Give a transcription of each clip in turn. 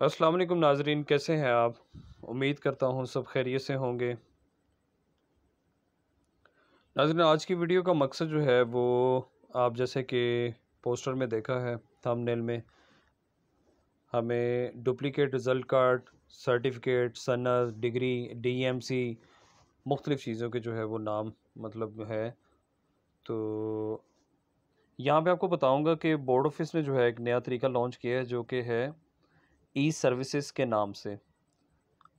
अस्सलाम वालेकुम नाजरीन, कैसे हैं आप? उम्मीद करता हूँ सब खैरियत से होंगे। नाजरीन, आज की वीडियो का मकसद जो है वो आप जैसे कि पोस्टर में देखा है थंबनेल में। हमें डुप्लिकेट रिज़ल्ट कार्ड सर्टिफिकेट सनद डिग्री डीएमसी मुख्तलिफ़ चीज़ों के जो है वो नाम मतलब है। तो यहाँ पे आपको बताऊँगा कि बोर्ड ऑफ़िस ने जो है एक नया तरीका लॉन्च किया है, जो कि है ई सर्विसेज़ के नाम से।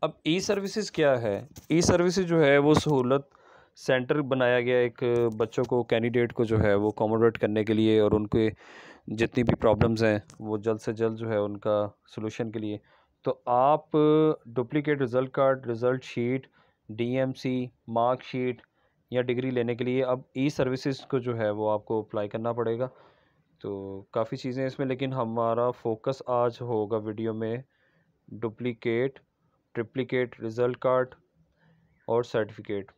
अब ई सर्विसेज़ क्या है? ई सर्विसेज़ जो है, वो सहूलत सेंटर बनाया गया एक बच्चों को कैंडिडेट को जो है, वो कॉमोडेट करने के लिए और उनके जितनी भी प्रॉब्लम्स हैं, वो जल्द से जल्द जो है उनका सलूशन के लिए। तो आप duplicate result card result sheet DMC mark sheet या डिग्री लेने के लिए अब ई सर्विसेज़ को जो है, वो आपको अप्लाई करना पड़ेगा। तो काफ़ी चीज़ें इसमें, लेकिन हमारा फोकस आज होगा वीडियो में डुप्लीकेट ट्रिप्लिकेट रिज़ल्ट कार्ड और सर्टिफिकेट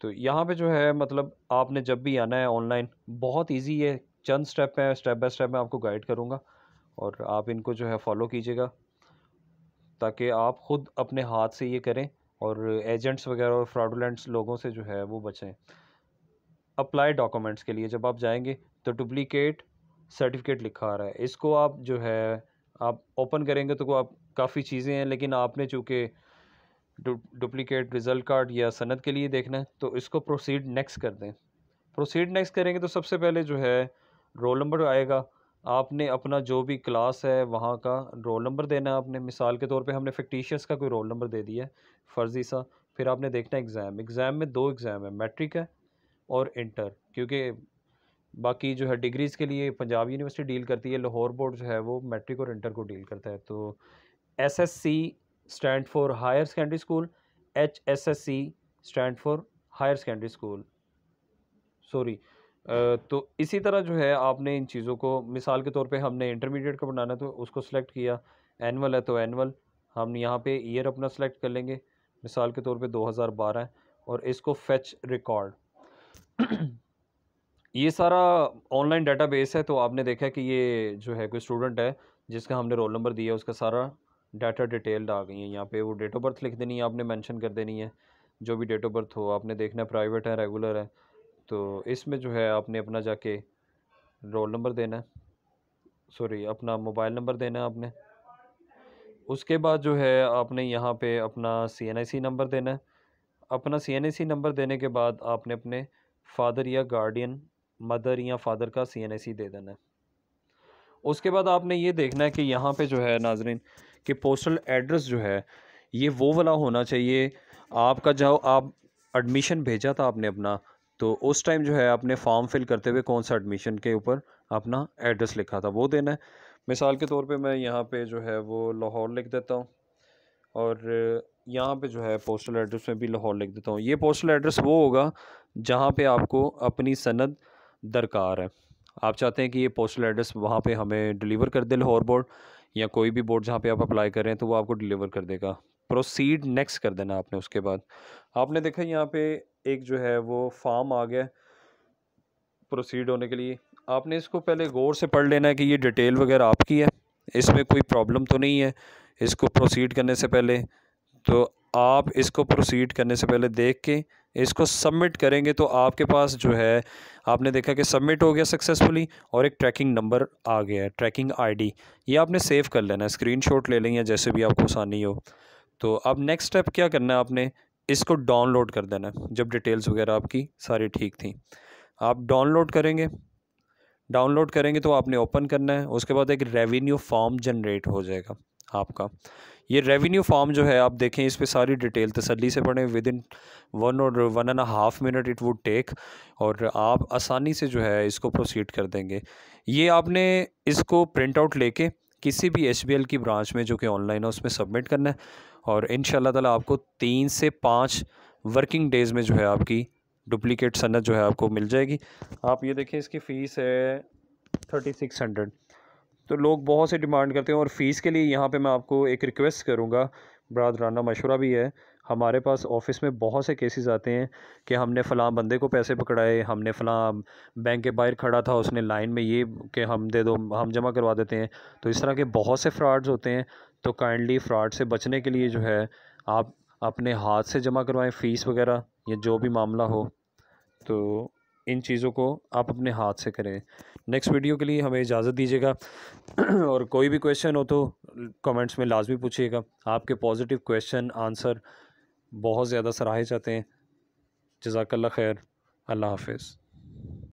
तो यहाँ पे जो है मतलब आपने जब भी आना है ऑनलाइन बहुत इजी है चंद स्टेप है स्टेप बाय स्टेप मैं आपको गाइड करूँगा और आप इनको जो है फॉलो कीजिएगा ताकि आप ख़ुद अपने हाथ से ये करें और एजेंट्स वगैरह और फ्रॉडुलेंट्स लोगों से जो है वो बचें। अप्लाई डॉक्यूमेंट्स के लिए। जब आप जाएँगे तो डुप्लीकेट सर्टिफिकेट लिखा आ रहा है। इसको आप जो है, आप ओपन करेंगे तो आप, काफ़ी चीज़ें हैं, लेकिन आपने चूँकि डुप्लीकेट रिज़ल्ट कार्ड या सनद के लिए देखना है तो इसको प्रोसीड नेक्स्ट कर दें। प्रोसीड नेक्स्ट करेंगे तो सबसे पहले जो है रोल नंबर आएगा। आपने अपना जो भी क्लास है, वहाँ का रोल नंबर देना है आपने। मिसाल के तौर पे हमने फिक्टिशियस का कोई रोल नंबर दे दिया है, फ़र्ज़ी सा। फिर आपने देखना एग्ज़ाम एग्ज़ाम में दो एग्ज़ाम है मैट्रिक है और इंटर, क्योंकि बाकी जो है डिग्रीज़ के लिए पंजाब यूनिवर्सिटी डील करती है, लाहौर बोर्ड जो है वो मैट्रिक और इंटर को डील करता है। तो S S C stand for higher secondary school H S S C stand for higher secondary school. Sorry तो इसी तरह जो है आपने इन चीज़ों को, मिसाल के तौर पे हमने इंटरमीडिएट का बनाना तो उसको सिलेक्ट किया, एनअल है तो एनअल, हम यहाँ पे ईयर अपना सेलेक्ट कर लेंगे, मिसाल के तौर पे 2012 है, और इसको फेच रिकॉर्ड। ये सारा ऑनलाइन डाटाबेस है तो आपने देखा कि ये जो है कोई स्टूडेंट है, जिसका हमने रोल नंबर दिया उसका सारा डाटा डिटेल्ड आ गई है। यहाँ पे वो डेट ऑफ़ बर्थ लिख देनी है, आपने मेंशन कर देनी है। जो भी डेट ऑफ़ बर्थ हो, आपने देखना प्राइवेट है रेगुलर है। तो इसमें जो है आपने अपना जाके रोल नंबर देना है। सॉरी अपना मोबाइल नंबर देना है आपने। उसके बाद जो है आपने यहाँ पे अपना सीएनआईसी नंबर देना है। अपना सीएनआईसी नंबर देने के बाद आपने अपने फादर या गार्डियन, मदर या फादर का सी एन ए सी दे देना है। उसके बाद आपने ये देखना है कि यहाँ पे जो है नाजरीन, कि पोस्टल एड्रेस जो है, ये वो वाला होना चाहिए। आपका जो, आप एडमिशन भेजा था आपने अपना तो उस टाइम जो है आपने फॉर्म फिल करते हुए कौन सा एडमिशन के ऊपर अपना एड्रेस लिखा था, वो देना है। मिसाल के तौर पे मैं यहाँ पे जो है वो लाहौर लिख देता हूँ, और यहाँ पे जो है पोस्टल एड्रेस में भी लाहौर लिख देता हूँ। ये पोस्टल एड्रेस वो होगा जहाँ पे आपको अपनी सनद दरकार है। आप चाहते हैं कि ये पोस्टल एड्रेस वहाँ पे हमें डिलीवर कर दे लाहौर बोर्ड या कोई भी बोर्ड जहाँ पे आप अप्लाई कर रहे हैं तो वो आपको डिलीवर कर देगा। प्रोसीड नेक्स्ट कर देना आपने उसके बाद। आपने देखा यहाँ पे एक जो है वो फॉर्म आ गया प्रोसीड होने के लिए। आपने इसको पहले गौर से पढ़ लेना है कि ये डिटेल वगैरह आपकी है। इसमें कोई प्रॉब्लम तो नहीं है। इसको प्रोसीड करने से पहले तो आप इसको प्रोसीड करने से पहले देख के इसको सबमिट करेंगे तो आपके पास जो है, आपने देखा कि सबमिट हो गया सक्सेसफुली और एक ट्रैकिंग नंबर आ गया है ट्रैकिंग आईडी ये आपने सेव कर लेना है स्क्रीनशॉट ले लें या जैसे भी आपको आसानी हो। तो अब नेक्स्ट स्टेप क्या करना है आपने? इसको डाउनलोड कर देना जब डिटेल्स वगैरह आपकी सारी ठीक थी। आप डाउनलोड करेंगे डाउनलोड करेंगे तो आपने ओपन करना है, उसके बाद एक रेवेन्यू फॉर्म जनरेट हो जाएगा। आपका। ये रेवेन्यू फॉर्म जो है, आप देखें, इस पर सारी डिटेल तसली से पढ़ें। विद इन वन और one and half minute it would take और आप आसानी से जो है इसको प्रोसीड कर देंगे। ये आपने इसको प्रिंट आउट लेके किसी भी एच की ब्रांच में जो कि ऑनलाइन है, उसमें सबमिट करना है और इन ताला आपको तीन से पाँच वर्किंग डेज़ में जो है आपकी डुप्लीकेट सनत जो है आपको मिल जाएगी। आप ये देखें, इसकी फ़ीस है थर्टी सिक्स हंड्रेड तो लोग बहुत से डिमांड करते हैं और फ़ीस के लिए यहाँ पे मैं आपको एक रिक्वेस्ट करूँगा। बरदराना मशवरा भी है। हमारे पास ऑफ़िस में बहुत से केसेस आते हैं कि हमने फ़लाँ बंदे को पैसे पकड़ाए, हमने फ़लाँ बैंक के बाहर खड़ा था, उसने लाइन में ये कि हम दे दो, हम जमा करवा देते हैं। तो इस तरह के बहुत से फ्रॉड्स होते हैं। तो काइंडली फ़्रॉड से बचने के लिए जो है, आप अपने हाथ से जमा करवाएँ फ़ीस वगैरह या जो भी मामला हो। तो इन चीज़ों को आप अपने हाथ से करें। नेक्स्ट वीडियो के लिए हमें इजाज़त दीजिएगा। और कोई भी क्वेश्चन हो तो कमेंट्स में लाजमी पूछिएगा। आपके पॉजिटिव क्वेश्चन आंसर बहुत ज़्यादा सराहे जाते हैं। जजाकल्ला खैर। अल्लाह हाफिज़।